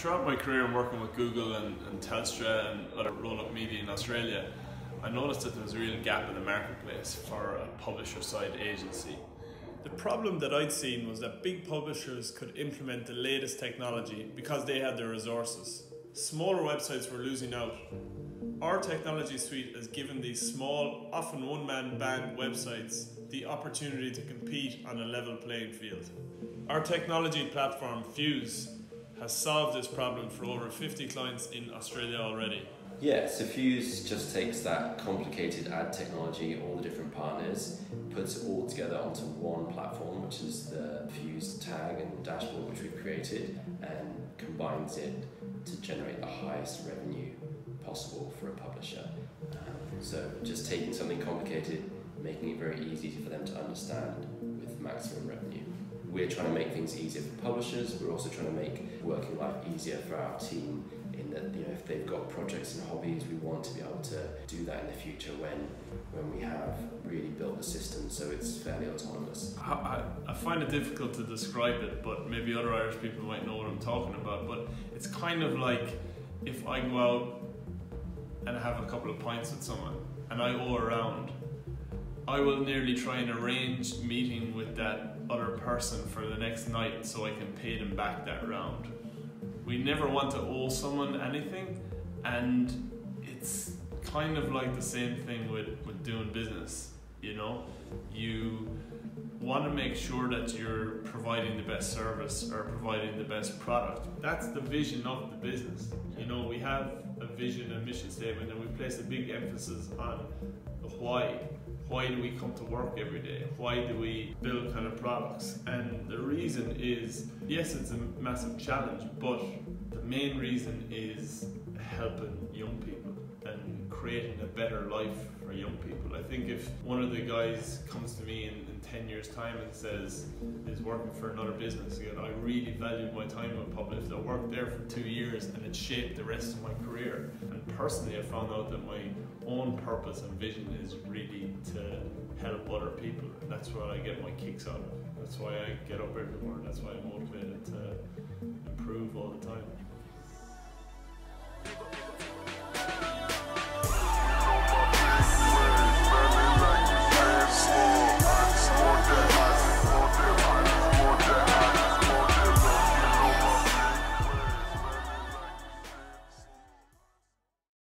throughout my career in working with Google and, and Telstra and other roll-up media in Australia, I noticed that there was a real gap in the marketplace for a publisher side agency. The problem that I'd seen was that big publishers could implement the latest technology because they had the resources. Smaller websites were losing out. Our technology suite has given these small, often one man band websites the opportunity to compete on a level playing field. Our technology platform, Fuse, has solved this problem for over 50 clients in Australia already. Yeah, so Fuse just takes that complicated ad technology, all the different partners, puts it all together onto one platform, which is the Fuse tag and dashboard which we've created, and combines it to generate the highest revenue possible for a publisher. Um, so just taking something complicated, making it very easy for them to understand with maximum revenue. We're trying to make things easier for publishers. We're also trying to make working life easier for our team in that you know if they've got projects and hobbies, we want to be able to do that in the future when when we have really built the system so it's fairly autonomous. I, I find it difficult to describe it, but maybe other Irish people might know what I'm talking about. But it's kind of like if I go out and have a couple of pints with someone and I go around, I will nearly try and arrange meeting with that other person for the next night so I can pay them back that round. We never want to owe someone anything and it's kind of like the same thing with, with doing business, you know? You want to make sure that you're providing the best service or providing the best product. That's the vision of the business. You know, we have a vision and mission statement and we place a big emphasis on the why. Why do we come to work every day? Why do we build kind of products? And reason is yes, it's a massive challenge, but the main reason is helping young people and creating a better life for young people. I think if one of the guys comes to me in, in 10 years' time and says, is working for another business I really valued my time with Publift. I worked there for two years and it shaped the rest of my career. And personally, I found out that my own purpose and vision is really to people. That's where I get my kicks out of. That's why I get up every morning. That's why I'm motivated